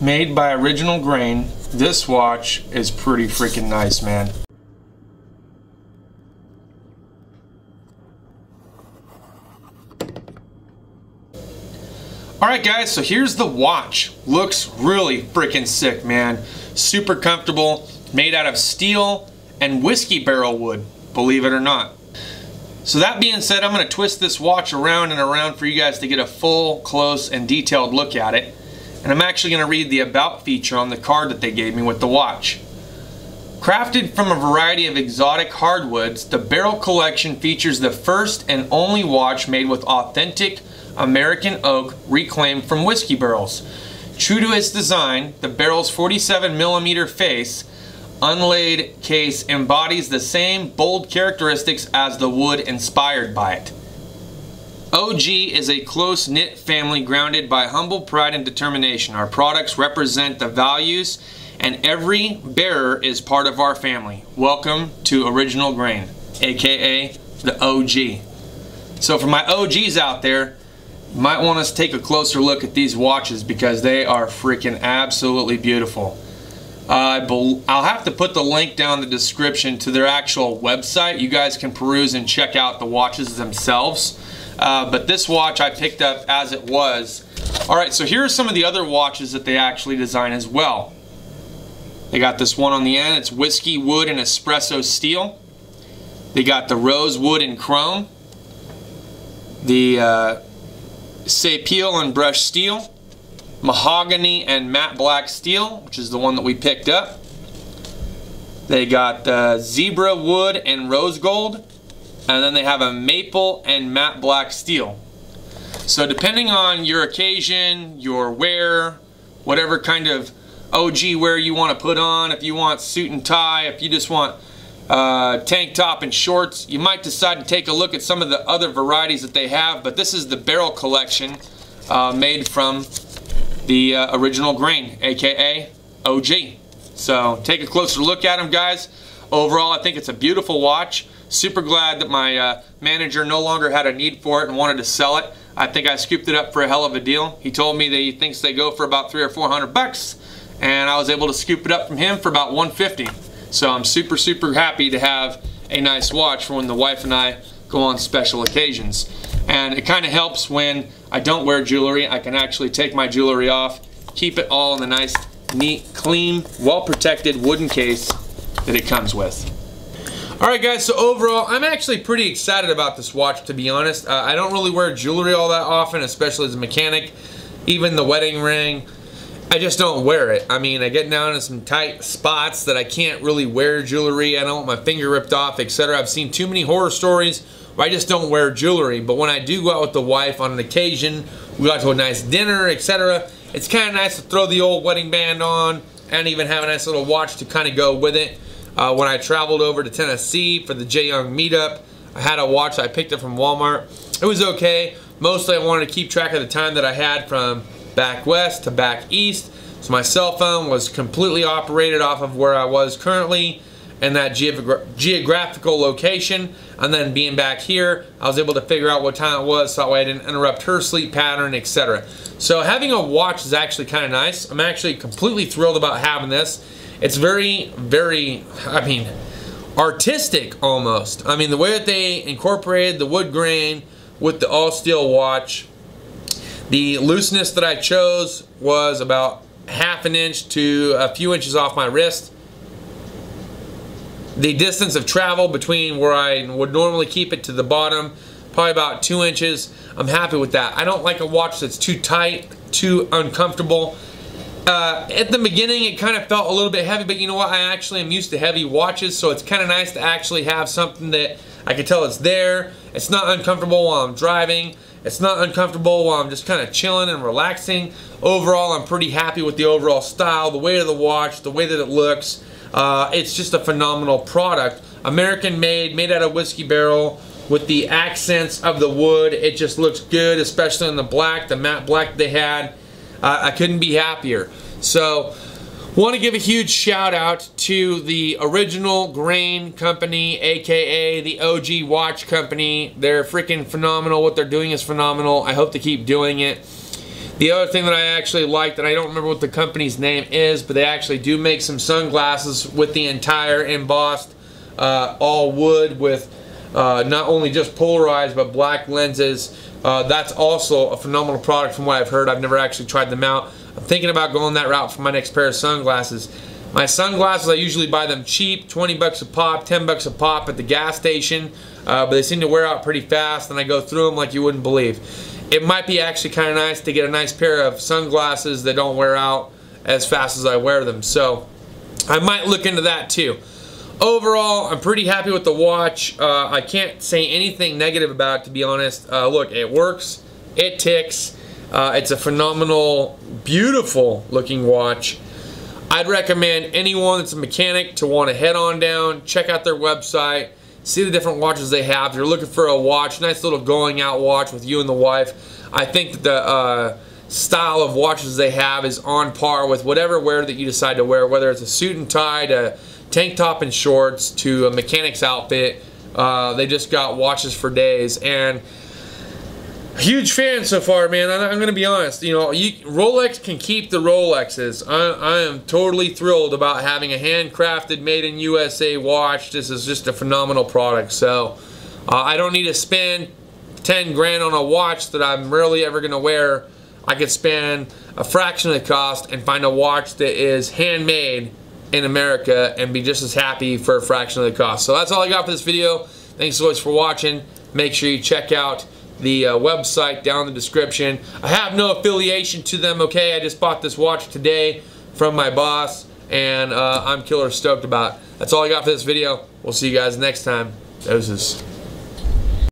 made by Original Grain. This watch is pretty freaking nice, man. Alright guys, so here's the watch. Looks really freaking sick, man. Super comfortable, made out of steel and whiskey barrel wood, believe it or not. So that being said, I'm going to twist this watch around and around for you guys to get a full, close, and detailed look at it. And I'm actually going to read the About feature on the card that they gave me with the watch. Crafted from a variety of exotic hardwoods, the Barrel Collection features the first and only watch made with authentic American oak reclaimed from whiskey barrels. True to its design, the barrel's 47 millimeter face unlaid case embodies the same bold characteristics as the wood inspired by it. OG is a close-knit family grounded by humble pride and determination. Our products represent the values and every bearer is part of our family. Welcome to Original Grain, aka the OG. So for my OGs out there, might want to take a closer look at these watches because they are freaking absolutely beautiful. Uh, I'll have to put the link down in the description to their actual website. You guys can peruse and check out the watches themselves. Uh, but this watch I picked up as it was. Alright, so here are some of the other watches that they actually design as well. They got this one on the end. It's whiskey wood and espresso steel. They got the rose wood and chrome. The uh, Sapele and brushed steel mahogany and matte black steel, which is the one that we picked up. They got the zebra wood and rose gold, and then they have a maple and matte black steel. So depending on your occasion, your wear, whatever kind of OG wear you want to put on, if you want suit and tie, if you just want uh, tank top and shorts, you might decide to take a look at some of the other varieties that they have, but this is the barrel collection uh, made from the uh, original grain, aka OG. So take a closer look at them, guys. Overall, I think it's a beautiful watch. Super glad that my uh, manager no longer had a need for it and wanted to sell it. I think I scooped it up for a hell of a deal. He told me that he thinks they go for about three or four hundred bucks, and I was able to scoop it up from him for about 150. So I'm super, super happy to have a nice watch for when the wife and I go on special occasions. And it kind of helps when I don't wear jewelry. I can actually take my jewelry off, keep it all in the nice, neat, clean, well-protected wooden case that it comes with. Alright guys, so overall, I'm actually pretty excited about this watch, to be honest. Uh, I don't really wear jewelry all that often, especially as a mechanic. Even the wedding ring, I just don't wear it. I mean, I get down in some tight spots that I can't really wear jewelry. I don't want my finger ripped off, etc. I've seen too many horror stories I just don't wear jewelry. But when I do go out with the wife on an occasion, we go out to a nice dinner, etc., it's kind of nice to throw the old wedding band on and even have a nice little watch to kind of go with it. Uh, when I traveled over to Tennessee for the Jay Young meetup, I had a watch. I picked up from Walmart. It was okay. Mostly I wanted to keep track of the time that I had from back west to back east. So my cell phone was completely operated off of where I was currently in that geogra geographical location and then being back here I was able to figure out what time it was so that way I didn't interrupt her sleep pattern etc so having a watch is actually kind of nice I'm actually completely thrilled about having this it's very very I mean artistic almost I mean the way that they incorporated the wood grain with the all steel watch the looseness that I chose was about half an inch to a few inches off my wrist the distance of travel between where I would normally keep it to the bottom, probably about two inches. I'm happy with that. I don't like a watch that's too tight, too uncomfortable. Uh, at the beginning, it kind of felt a little bit heavy, but you know what? I actually am used to heavy watches, so it's kind of nice to actually have something that I can tell it's there. It's not uncomfortable while I'm driving. It's not uncomfortable while I'm just kind of chilling and relaxing. Overall, I'm pretty happy with the overall style, the weight of the watch, the way that it looks. Uh, it's just a phenomenal product. American made, made out of whiskey barrel with the accents of the wood. It just looks good, especially in the black, the matte black they had. Uh, I couldn't be happier. So, want to give a huge shout out to the original grain company, aka the OG watch company. They're freaking phenomenal. What they're doing is phenomenal. I hope to keep doing it. The other thing that I actually liked, and I don't remember what the company's name is, but they actually do make some sunglasses with the entire embossed uh, all wood with uh, not only just polarized but black lenses. Uh, that's also a phenomenal product from what I've heard. I've never actually tried them out. I'm thinking about going that route for my next pair of sunglasses. My sunglasses, I usually buy them cheap, 20 bucks a pop, 10 bucks a pop at the gas station, uh, but they seem to wear out pretty fast and I go through them like you wouldn't believe. It might be actually kind of nice to get a nice pair of sunglasses that don't wear out as fast as I wear them. So I might look into that too. Overall, I'm pretty happy with the watch. Uh, I can't say anything negative about it, to be honest. Uh, look, it works. It ticks. Uh, it's a phenomenal, beautiful looking watch. I'd recommend anyone that's a mechanic to want to head on down, check out their website, see the different watches they have. If you're looking for a watch, nice little going out watch with you and the wife, I think that the uh, style of watches they have is on par with whatever wear that you decide to wear, whether it's a suit and tie to tank top and shorts to a mechanic's outfit. Uh, they just got watches for days and huge fan so far, man. I, am going to be honest. You know, you, Rolex can keep the Rolexes. I, I, am totally thrilled about having a handcrafted, made in USA watch. This is just a phenomenal product. So uh, I don't need to spend 10 grand on a watch that I'm rarely ever to wear. I could spend a fraction of the cost and find a watch that is handmade in America and be just as happy for a fraction of the cost. So that's all I got for this video. Thanks so much for watching. Make sure you check out the uh, website down in the description. I have no affiliation to them, okay? I just bought this watch today from my boss, and uh, I'm killer stoked about it. That's all I got for this video. We'll see you guys next time. Doses.